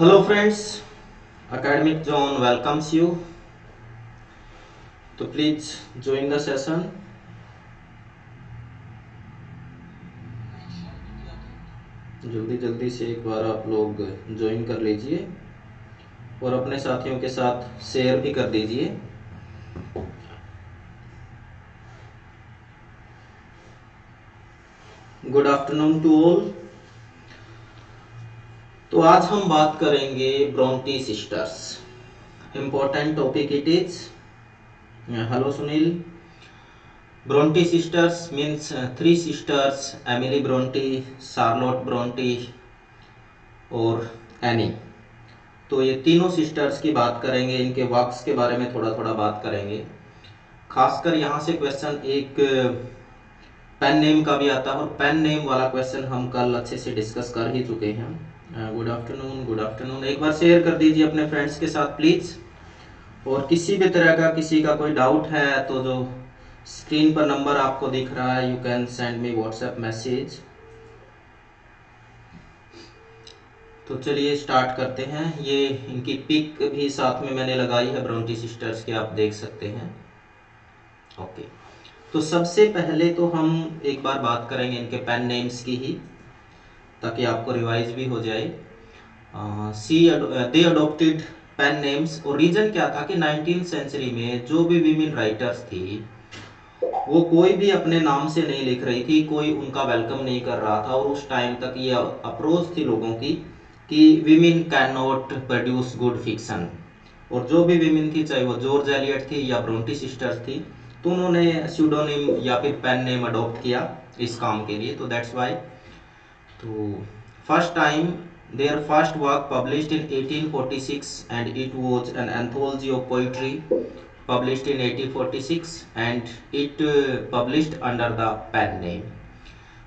Hello friends academic zone welcomes you तो please join the session जल्दी जल्दी से एक बार आप लोग ज्वाइन कर लीजिए और अपने साथियों के साथ शेयर भी कर दीजिए। गुड आफ्टरनून टू ऑल तो आज हम बात करेंगे Bronte sisters important topic it is hello Sunil Bronte sisters means three sisters Emily Bronte Charlotte Bronte और एनी तो ये तीनों सिस्टर्स की बात करेंगे, इनके वर्क्स के बारे में थोड़ा थोड़ा बात करेंगे. खासकर यहाँ से क्वेश्चन एक पेन नेम का भी आता है और पेन नेम वाला क्वेश्चन हम कल अच्छे से डिस्कस कर ही चुके हैं. गुड आफ्टरनून गुड आफ्टरनून एक बार शेयर कर दीजिए अपने फ्रेंड्स के साथ प्लीज़ और किसी भी तरह का किसी का कोई डाउट है तो जो स्क्रीन पर नंबर आपको दिख रहा है you can send me WhatsApp message तो चलिए स्टार्ट करते हैं. ये इनकी पिक भी साथ में मैंने लगाई है ब्राउंटी सिस्टर्स की, आप देख सकते हैं. ओके तो सबसे पहले तो हम एक बार बात करेंगे इनके पेन नेम्स की ही. ताकि आपको रिवाइज भी हो जाए। See they adopted pen names और रीजन क्या था कि नाइनटीन सेंचुरी में जो भी वीमेन राइटर्स थी, वो कोई भी अपने नाम से नहीं लिख रही थी, कोई उनका वेलकम नहीं कर रहा था और उस टाइम तक ये अप्रोच थी लोगों की कि women can not produce good fiction और जो भी वीमेन थी, चाहे वो जॉर्ज एलियट थी या ब्रोंटी सिस्टर्स थी तो उन्होंने स्यूडोनिम या फिर पेन नेम अडॉप्ट किया इस काम के लिए। तो दैट्स वाई तो first time their first work published in 1846 and it was an anthology of poetry published in 1846 and it uh, published under the pen name.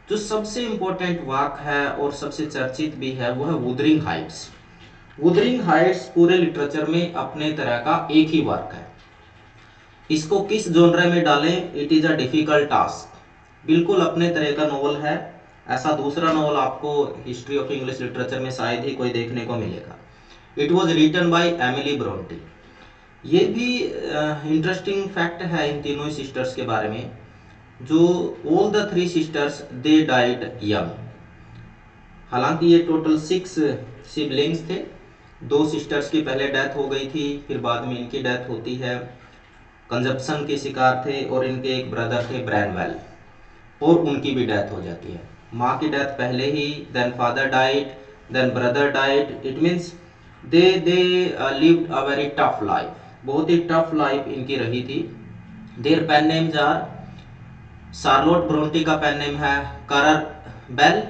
जो सबसे इंपॉर्टेंट वाक है और सबसे चर्चित भी है वो है वुदरिंग हाइट्स वुदरिंग हाइट्स पूरे लिटरेचर में अपने तरह का एक ही वर्क है। इसको किस जोनरे में डालें? It is a difficult task बिल्कुल अपने तरह का नोवेल है। ऐसा दूसरा नॉवल आपको हिस्ट्री ऑफ़ इंग्लिश लिटरेचर में शायद ही कोई देखने को मिलेगा। It was written by Emily Bronte ये भी इंटरेस्टिंग uh, फैक्ट है इन तीनों सिस्टर्स के बारे में जो all the three sisters they died young हालाँकि ये टोटल सिक्स सिबलिंग्स थे। दो सिस्टर्स की पहले डेथ हो गई थी फिर बाद में इनकी डेथ होती है। कंजप्शन के शिकार थे और इनके एक ब्रदर थे ब्रैनवेल और उनकी भी डेथ हो जाती है। माँ की डेथ पहले ही then father died then brother died it means they they lived a very tough life बहुत ही टफ लाइफ इनकी रही थी। Their pen names are Charlotte Bronte का पेन नेम है करर बेल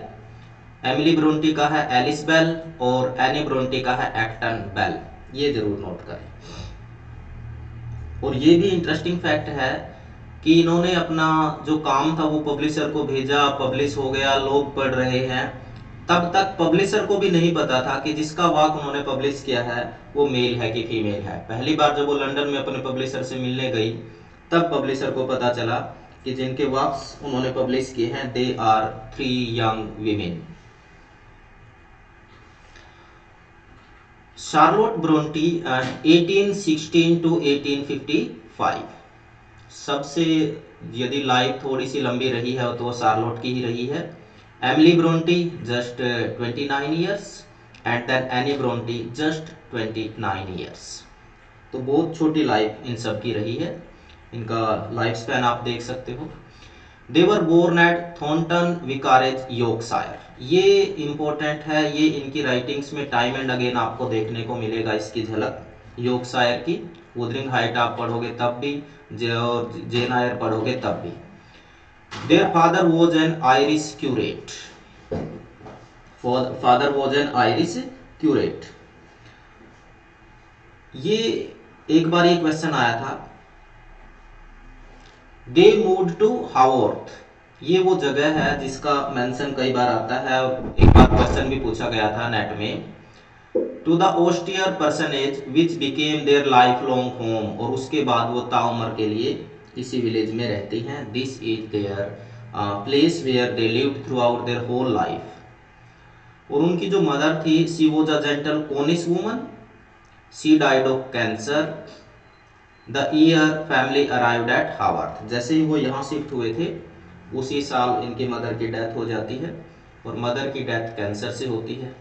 एमिली ब्रोंटी का है एलिस बेल और एनी ब्रोंटी का है एक्टन बेल ये ज़रूर नोट करें। और ये भी इंटरेस्टिंग फैक्ट है कि इन्होंने अपना जो काम था, वो पब्लिशर को भेजा पब्लिश हो गया, लोग पढ़ रहे हैं। तब तक पब्लिशर को भी नहीं पता था कि जिसका वाक उन्होंने पब्लिश किया है, वो मेल है कि फीमेल है। पहली बार जब वो लंदन में अपने पब्लिशर से मिलने गई, तब पब्लिशर को पता चला कि जिनके वाक्स उन्होंने पब्लिश किए हैं they are three young women Charlotte Bronte 1816 to 1855 सबसे यदि लाइफ थोड़ी सी लंबी रही है तो शार्लोट की ही रही है Emily Bronte just 29 years and then Anne Bronte just 29 years तो बहुत छोटी लाइफ इन सब की रही है। इनका लाइफ स्पैन आप देख सकते हो। They were born at Thornton vicarage Yorkshire ये इंपॉर्टेंट है, ये इनकी राइटिंग्स में टाइम एंड अगेन आपको देखने को मिलेगा इसकी झलक। योगशायर की वुदरिंग हाइट आप पढ़ोगे तब भी और जेन आयर पढ़ोगे तब भी। Their father was an Irish curate father was an Irish curate ये एक बार एक क्वेश्चन आया था। दे मूव टू हावर्थ ये वो जगह है जिसका मेंशन कई बार आता है। और एक बार क्वेश्चन भी पूछा गया था नेट में। To the ओस्टियर parsonage which became their life long home और उसके बाद वो ताउमर के लिए इसी विलेज में रहती हैं। This is their place where they live throughout their whole life और उनकी जो मदर थी she was a gentle Cornish woman she died of cancer the year family arrived at Haworth जैसे ही वो यहाँ शिफ्ट हुए थे, उसी साल इनकी मदर की डेथ हो जाती है और मदर की डेथ कैंसर से होती है।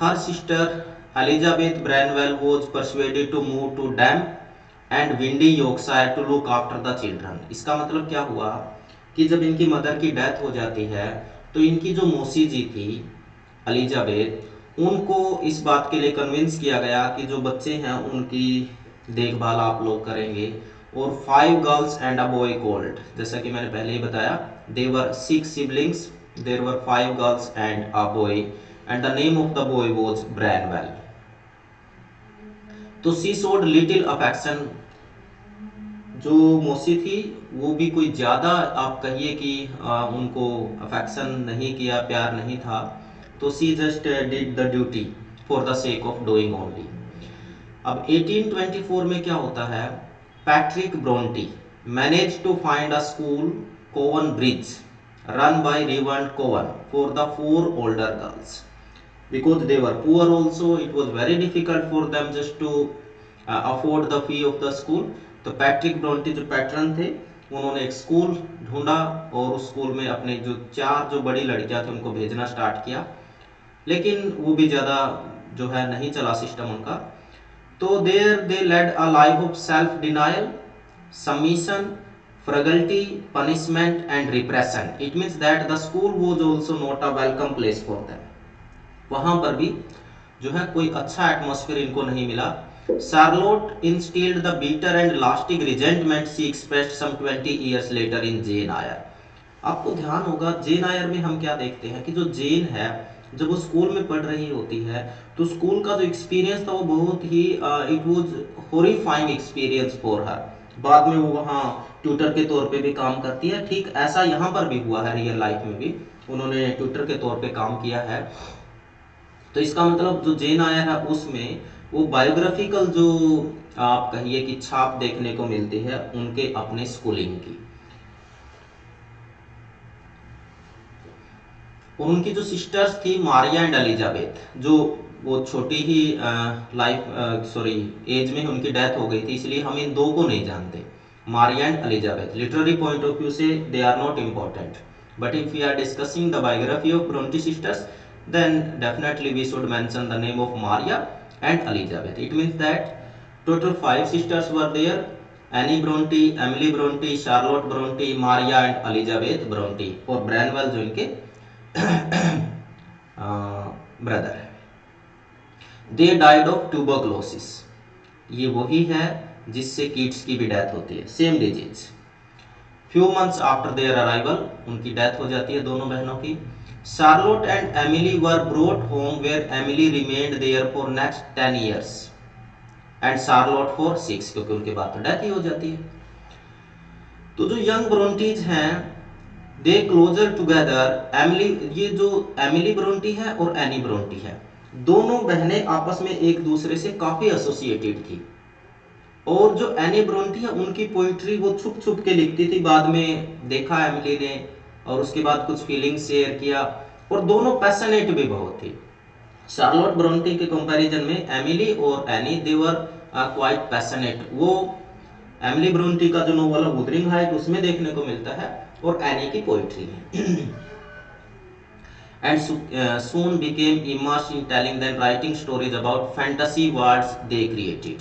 Her sister Elizabeth Branwell was persuaded to move to damp and windy Yorkshire to look after the children इसका मतलब क्या हुआ? कि जब इनकी मदर की डेथ हो जाती है तो इनकी जो मौसी जी थी एलिजाबेथ उनको इस बात के लिए कन्विंस किया गया कि जो बच्चे हैं, उनकी देखभाल आप लोग करेंगे। और five girls and a boy called जैसा कि मैंने पहले ही बताया there were six siblings there were five girls and a boy and the name of the boy was Branwell तो सी सोड लिटिल अफेक्शन जो मौसी थी वो भी कोई ज़्यादा आप कहिए कि आ, उनको अफेक्शन नहीं किया प्यार नहीं था। तो she just did the duty for the sake of doing only अब 1824 में क्या होता है? Patrick Bronte manage to find a school Cowan Bridge run by Reverend Cowan for the four older girls. Because they were poor also it was very difficult for them just to uh, afford the fee of the school. तो Patrick Bronte जो patron थे उन्होंने एक school ढूंढा और उस school में अपने जो चार जो बड़ी लड़कियाँ थी उनको भेजना स्टार्ट किया। लेकिन वो भी ज़्यादा जो है नहीं चला सिस्टम उनका। तो there they led a life of self denial submission frugality punishment and repression it means that the school was also not a welcome place for them वहाँ पर भी जो है कोई अच्छा एटमोसफियर इनको नहीं मिला। Charlotte instilled the bitter and lasting resentment she expressed some 20 years later in Jane Eyre. आपको ध्यान होगा जेन आयर में हम क्या देखते हैं कि जो जेन है, जब वो स्कूल में पढ़ रही होती है तो स्कूल का जो एक्सपीरियंस था वो बहुत ही it was horrifying experience for her बाद में वो वहाँ ट्यूटर के तौर पे भी काम करती है। ठीक ऐसा यहाँ पर भी हुआ है रियल लाइफ में भी। उन्होंने ट्यूटर के तौर पे काम किया है। तो इसका मतलब जो जेन आया है उसमें, वो बायोग्राफिकल जो आप कहिए कि छाप देखने को मिलती है उनके अपने स्कूलिंग की। उनकी जो सिस्टर्स थी, मारिया एंड एलिजाबेथ, जो वो छोटी ही लाइफ सॉरी एज में उनकी डेथ हो गई थी, इसलिए हम इन दो को नहीं जानते। Maria and Elizabeth literary point of view से they are not important but if we are discussing the biography of Bronte sisters then definitely we should mention the name of Maria and Elizabeth. It means that total five sisters were there. Annie Bronte, Emily Bronte, Charlotte Bronte, Maria and Elizabeth Bronte और ब्रैनवेल जो इनके brother है they died of tuberculosis ये वही है जिससे kids की भी डेथ होती है same disease few months after their arrival उनकी डेथ हो जाती है दोनों बहनों की Charlotte and Emily were brought home where Emily remained there for next 10 years. And Charlotte for 6 क्योंकि उनके बाद तो डेथ ही हो जाती है। तो जो यंग ब्रोंटीज हैं दे क्लोजर टुगेदर एमिली ये जो एमिली ब्रोंटी है और एनी ब्रोंटी है, दोनों बहनें आपस में एक दूसरे से काफ़ी एसोसिएटेड थी। और जो एनी ब्रोंटी है, उनकी पोइट्री वो छुप छुप के लिखती थी, बाद में देखा एमिली ने और उसके बाद कुछ फीलिंग शेयर किया। और दोनों पैशनेट भी बहुत थी। शार्लोट ब्रोंटी के कंपैरिजन में एमिली और Anne they were quite passionate वो एमिली ब्रोंटी का जो नोवेल है वुदरिंग हाइट उसमें देखने को मिलता है और एनी की पोइट्री में। And uh, soon became immersed in telling them writing stories about fantasy they created.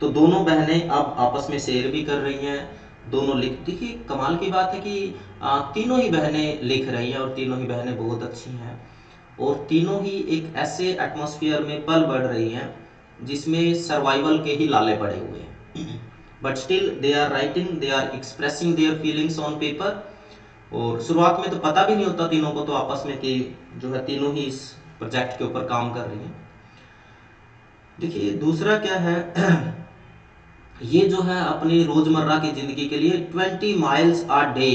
तो दोनों बहनें अब आपस में शेयर भी कर रही हैं। दोनों लिख देखिए कमाल की बात है कि आ, तीनों ही बहनें लिख रही हैं और तीनों ही बहनें बहुत अच्छी हैं। और तीनों ही एक ऐसे एटमोसफियर में पल बढ़ रही हैं जिसमें सर्वाइवल के ही लाले पड़े हुए हैं। But still they are writing they are expressing their feelings on paper और शुरुआत में तो पता भी नहीं होता तीनों को तो आपस में कि जो है तीनों ही इस प्रोजेक्ट के ऊपर काम कर रही हैं। देखिए दूसरा क्या है? ये जो है अपनी रोज़मर्रा की ज़िंदगी के लिए 20 miles a day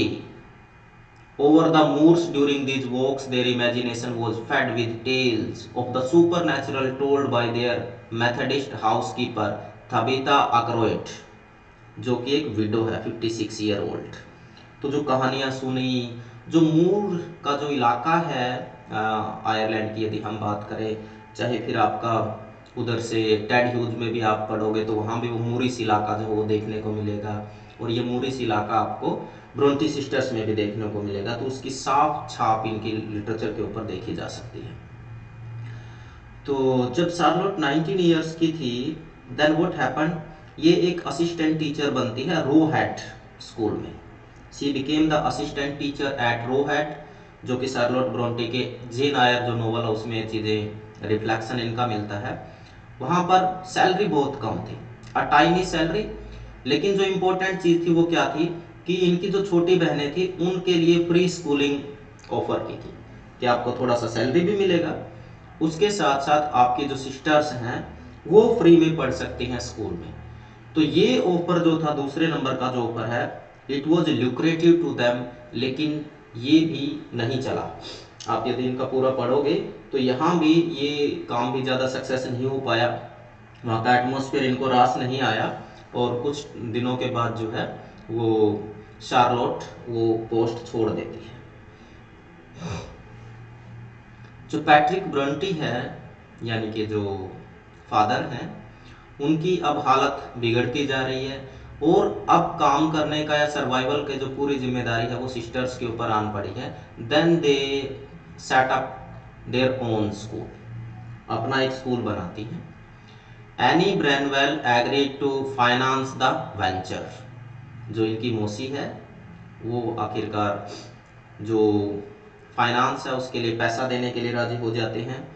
over the moors during these walks their imagination was fed with tales of the supernatural told by their Methodist housekeeper Tabitha Aykroyd जो कि एक विडो है 56 ईयर ओल्ड तो जो कहानियाँ सुनी, जो मूर का जो इलाका है आयरलैंड की यदि हम बात करें, चाहे फिर आपका उधर से टेड ह्यूज में भी आप पढ़ोगे तो वहाँ भी वो मूरिस इलाका जो वो देखने को मिलेगा। और ये मूरिस इलाका आपको ब्रोंटी सिस्टर्स में भी देखने को मिलेगा। तो उसकी साफ़ छाप इनकी लिटरेचर के ऊपर देखी जा सकती है। तो जब सार्लोट 19 इयर्स की थी देन व्हाट हैपन ये एक असिस्टेंट टीचर बनती है रोहैट स्कूल में। She became the assistant teacher at Roe Head जो कि सार्लोट ब्रोंटी के जेन आयर जो नोवल है, उसमें चीज़ें रिफ्लेक्शन इनका मिलता है। वहाँ पर सैलरी बहुत कम थी अ टाइनी सैलरी लेकिन जो इम्पोर्टेंट चीज़ थी वो क्या थी कि इनकी जो छोटी बहनें थी, उनके लिए फ्री स्कूलिंग ऑफ़र की थी कि आपको थोड़ा सा सैलरी भी मिलेगा। उसके साथ साथ आपके जो सिस्टर्स हैं, वो फ्री में पढ़ सकती हैं स्कूल में। तो ये ऑफ़र जो था, दूसरे नंबर का जो ऑफ़र है it was lucrative to them लेकिन ये भी नहीं चला। आप यदि इनका पूरा पढ़ोगे तो यहाँ भी ये काम भी ज़्यादा सक्सेस नहीं हो पाया। वहाँ का एटमोसफियर इनको रास नहीं आया और कुछ दिनों के बाद जो है वो शार्लोट वो पोस्ट छोड़ देती है। जो पैट्रिक ब्रंटी है, यानी कि जो फादर हैं, उनकी अब हालत बिगड़ती जा रही है और अब काम करने का या सर्वाइवल के जो पूरी ज़िम्मेदारी है वो सिस्टर्स के ऊपर आन पड़ी है। Then they set up their own school अपना एक स्कूल बनाती हैं। Anne Branwell agreed to finance the venture जो इनकी मौसी है, वो आखिरकार जो फाइनेंस है, उसके लिए पैसा देने के लिए राज़ी हो जाते हैं।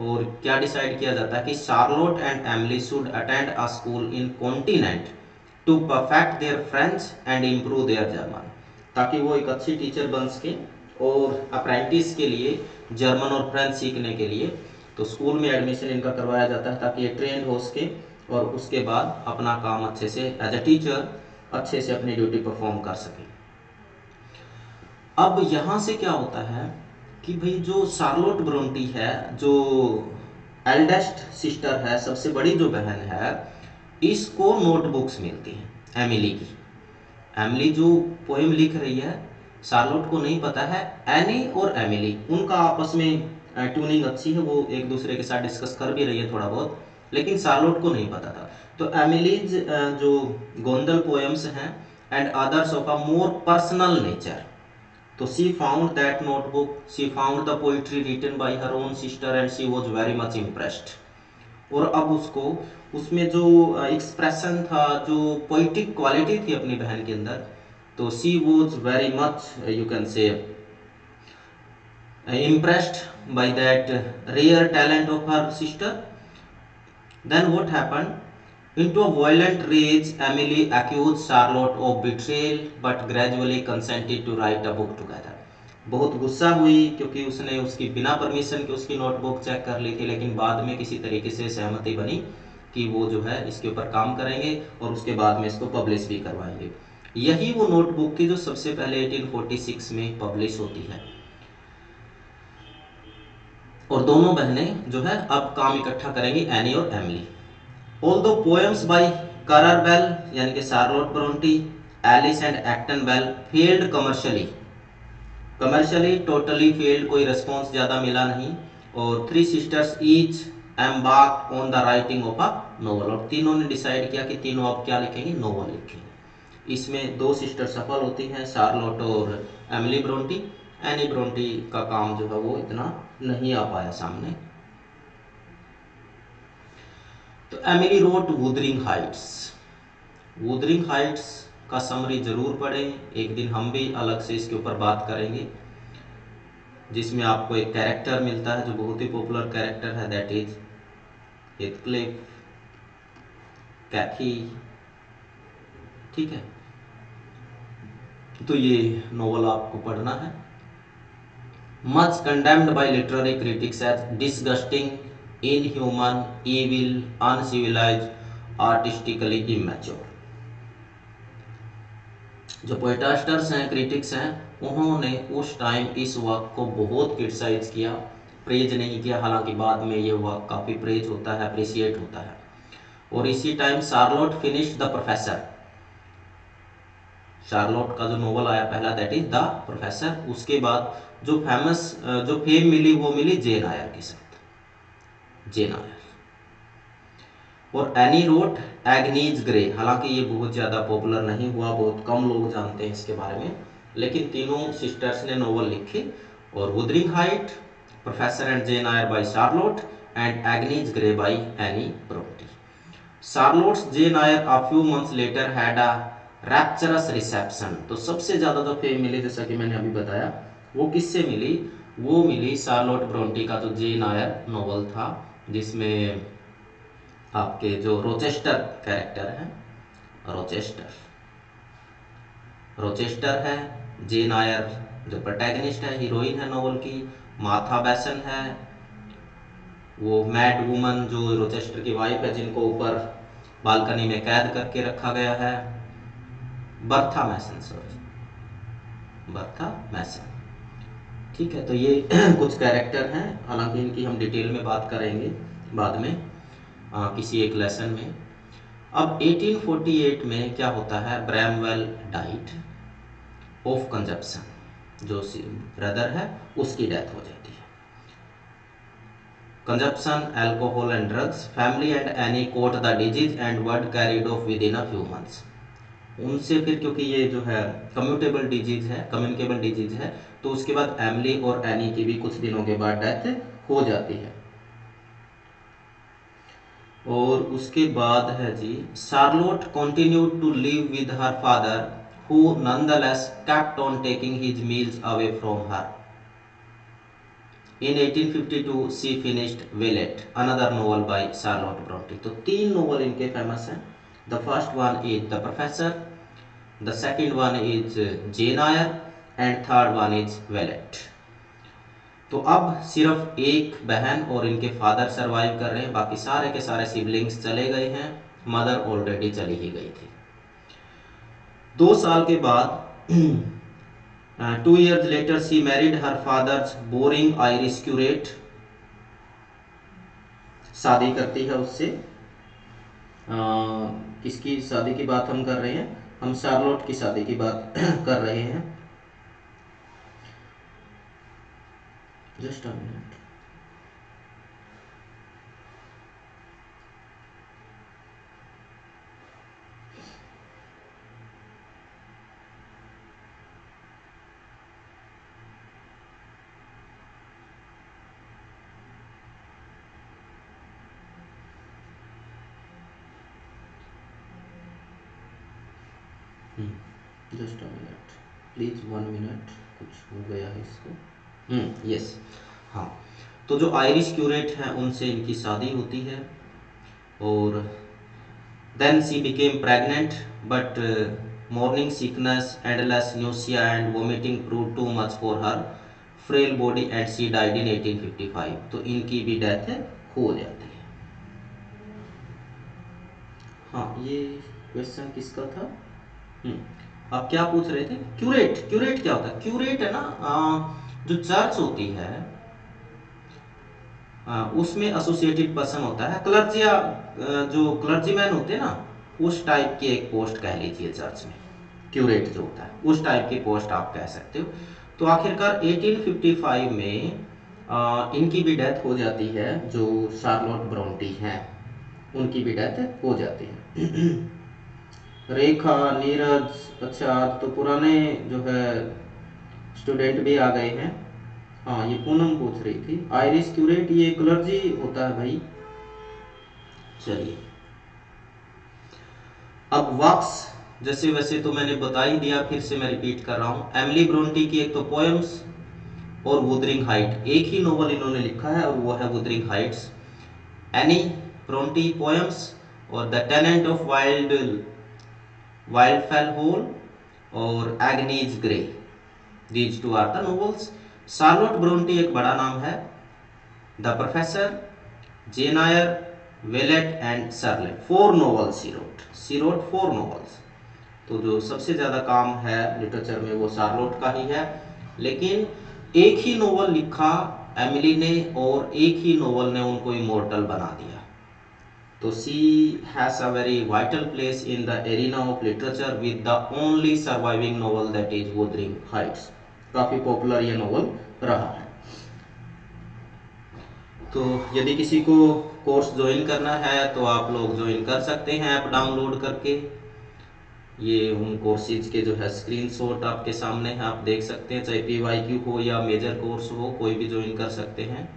और क्या डिसाइड किया जाता है कि Charlotte and Emily should attend a school in continent to perfect their French and improve their German ताकि वो एक अच्छी टीचर बन सके। और अप्रेंटिस के लिए जर्मन और फ्रेंच सीखने के लिए तो स्कूल में एडमिशन इनका करवाया जाता है ताकि ये ट्रेंड हो सके और उसके बाद अपना काम अच्छे से एज ए टीचर अच्छे से अपनी ड्यूटी परफॉर्म कर सके। अब यहाँ से क्या होता है कि भाई जो शार्लोट ब्रोंटी है, जो एल्डेस्ट सिस्टर है, सबसे बड़ी जो बहन है, इसको नोटबुक्स मिलती हैं एमिली की। एमिली जो पोएम लिख रही है शार्लोट को नहीं पता है, एनी और एमिली, उनका आपस में ट्यूनिंग अच्छी है, वो एक दूसरे के साथ डिस्कस कर भी रही है थोड़ा बहुत, लेकिन शार्लोट को नहीं पता था। तो एमिलीज जो गोंदल पोएम्स हैं and others of a more personal nature तो she found that notebook she found the poetry written by her own sister and she was very much impressed और अब उसको, उसमें जो एक्सप्रेशन था, जो पोइटिक क्वालिटी थी अपनी बहन के अंदर तो she was very much you can say impressed by that rare talent of her sister then what happen Into a violent rage, Emily accused Charlotte of betrayal, but gradually consented to write a book together. बहुत गुस्सा हुई क्योंकि उसने उसकी बिना permission के उसकी notebook check कर ली थी लेकिन बाद में किसी तरीके से सहमति बनी कि वो जो है इसके ऊपर काम करेंगे और उसके बाद में इसको पब्लिश भी करवाएँगे। यही वो नोटबुक की जो सबसे पहले 1846 में पब्लिश होती है। और दोनों बहनें जो है अब काम इकट्ठा करेंगी एनी और Emily although poems by Currer Bell यानी कि Charlotte Bronte Ellis and Acton Bell failed commercially commercially totally failed कोई रिस्पॉन्स ज़्यादा मिला नहीं। और three sisters each embark on the writing of a novel और तीनों ने डिसाइड किया कि तीनों अब क्या लिखेंगे? नोवल लिखेंगे। इसमें दो सिस्टर सफल होती हैं, शार्लोट और एमिली ब्रोंटी। एनी ब्रोंटी का काम जो है वो इतना नहीं आ पाया सामने। तो Emily wrote Wuthering Heights. Wuthering Heights का समरी ज़रूर पढ़ें। एक दिन हम भी अलग से इसके ऊपर बात करेंगे, जिसमें आपको एक कैरेक्टर मिलता है जो बहुत ही पॉपुलर कैरेक्टर है दैट इज़ हिथक्लिफ कैथी ठीक है? तो ये नोवेल आपको पढ़ना है। Much condemned by literary critics as disgusting inhuman evil uncivilised artistically immature जो पोइटास्टर्स हैं क्रिटिक्स हैं, उन्होंने उस टाइम इस वर्क को बहुत क्रिटिसाइज किया प्रेज नहीं किया। हालाँकि बाद में ये वर्क काफ़ी प्रेज होता है अप्रिसिएट होता है। और इसी time Charlotte finished the Professor Charlotte का जो नोवेल आया पहला दैट इज़ द प्रोफेसर उसके बाद जो फ़ेमस जो फेम मिली, वो मिली जेन आयर के साथ। जेन आयर और एनी रोट एग्नीज ग्रे हालाँकि ये बहुत ज़्यादा पॉपुलर नहीं हुआ, बहुत कम लोग जानते हैं इसके बारे में, लेकिन तीनों सिस्टर्स ने नोवेल लिखे। और Wuthering Height Professor and Jane Eyre by Charlotte and Agnes Grey by Anne Bronte Charlotte's Jane Eyre a few months later had a rapturous reception तो सबसे ज़्यादा तो फेम मिली, जैसा कि मैंने अभी बताया। वो किससे मिली? वो मिली शार्लोट ब्रोंटी का जो जेन आयर नोवेल था, जिसमें आपके जो रोचेस्टर कैरेक्टर है रोचेस्टर रोचेस्टर है जेन आयर जो प्रोटैगनिस्ट है हीरोइन है नोवेल की माथा बैसन है, वो मैड वुमन जो रोचेस्टर की वाइफ है, जिनको ऊपर बालकनी में कैद करके रखा गया है। Bertha Mason sorry. Bertha Mason. ठीक है तो ये कुछ कैरेक्टर हैं। हालाँकि इनकी हम डिटेल में बात करेंगे बाद में आ, किसी एक लेसन में। अब 1848 में क्या होता है? ब्रैमवेल डाइट ऑफ़ कंजप्शन जो ब्रदर है उसकी डेथ हो जाती है। Consumption alcohol and drugs family and Anne caught the disease and were carried off within a few months उनसे फिर क्योंकि ये जो है कम्यूटेबल डिज़ीज़ है कम्युनिकेबल डिज़ीज़ है तो उसके बाद एमली और एनी की भी कुछ दिनों के बाद डेथ हो जाती है। और उसके बाद है जी Charlotte continue to live with her father who nonetheless kept on taking his meals away from her in 1852 she finished Villette another novel by Charlotte Bronte तो तीन नोवेल इनके फ़ेमस हैं। The first one is the Professor the second one is Jane Eyre and third one is Villette तो अब सिर्फ़ एक बहन और इनके फादर सरवाइव कर रहे हैं, बाकी सारे के सारे सिबलिंग्स चले गए हैं मदर ऑलरेडी चली ही गई थी। दो साल के बाद two years later she married her father's boring Irish curate शादी करती है उससे। किसकी शादी की बात हम कर रहे हैं। हम शार्लोट की शादी की बात कर रहे हैं। Just a minute please one minute कुछ हो गया है इसको। यस हम्म, हाँ तो जो आयरिश क्यूरेट हैं उनसे इनकी शादी होती है। और then she became pregnant but morning sickness endless nausea and vomiting prove too much for her frail body and she died in 1855 तो इनकी भी डेथ हो जाती है। हाँ ये क्वेश्चन किसका था? हम्म आप क्या पूछ रहे थे? क्यूरेट क्यूरेट क्या होता है? क्यूरेट है ना आ, जो चर्च होती है उसमें एसोसिएटेड पर्सन होता है। क्लर्जिया जो क्लर्जीमैन होते हैं ना उस टाइप की एक पोस्ट कह लीजिए चर्च में। क्यूरेट जो होता है उस टाइप की पोस्ट आप कह सकते हो। तो आखिरकार 1855 में आ, इनकी भी डेथ हो जाती है जो शार्लोट ब्राउंटी हैं उनकी भी डेथ हो जाती है। रेखा, नीरज अच्छा तो पुराने जो है स्टूडेंट भी आ गए हैं। हाँ ये पूनम पूछ रही थी। आयरिस क्यूरेट ये क्लर्जी होता है भाई। चलिए। अब वक्स जैसे वैसे तो मैंने बता ही दिया, फिर से मैं रिपीट कर रहा हूँ। एमली ब्रोंटी की एक तो पोएम्स और वुदरिंग हाइट एक ही नोवेल इन्होंने लिखा है और वो है Wuthering Heights Anne Bronte poems और the tenant of wild Wildfell Hall और Agnes Grey. These two are the novels Charlotte Bronte एक बड़ा नाम है। The Professor Jane Eyre Villette and Charlotte four novels she wrote she wrote four novels तो जो सबसे ज़्यादा काम है लिटरेचर में वो सार्लोट का ही है। लेकिन एक ही नोवेल लिखा एमिली ने और एक ही नोवेल ने उनको इमोर्टल बना दिया। तो she has a very vital place in the arena of literature with the only surviving novel that is Wuthering Heights काफ़ी पॉपुलर ये नॉवल रहा है। तो यदि किसी को कोर्स ज्वाइन करना है तो आप लोग ज्वाइन कर सकते हैं ऐप डाउनलोड करके। ये उन कोर्सेज के जो है स्क्रीनशॉट आपके सामने है, आप देख सकते हैं, चाहे पी वाई क्यू हो या मेजर कोर्स हो, कोई भी ज्वाइन कर सकते हैं।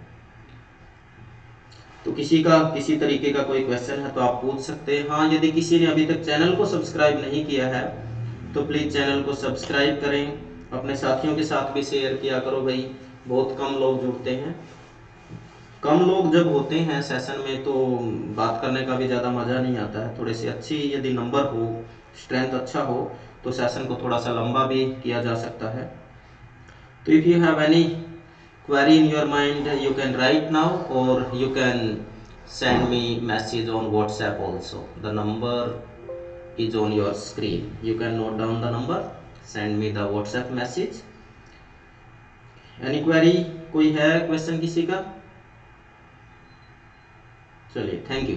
तो किसी का, किसी तरीके का कोई क्वेश्चन है तो आप पूछ सकते हैं। हाँ यदि किसी ने अभी तक चैनल को सब्सक्राइब नहीं किया है तो प्लीज़ चैनल को सब्सक्राइब करें। अपने साथियों के साथ भी शेयर किया करो भाई। बहुत कम लोग जुड़ते हैं। कम लोग जब होते हैं सेशन में तो बात करने का भी ज़्यादा मज़ा नहीं आता है। थोड़े से अच्छी यदि नंबर हो स्ट्रेंथ अच्छा हो तो सेशन को थोड़ा सा लंबा भी किया जा सकता है। तो if you have any query in your mind you can write now or you can send me message on whatsapp also the number is on your screen you can note down the number send me the whatsapp message any query कोई है question किसी का चलिए thank you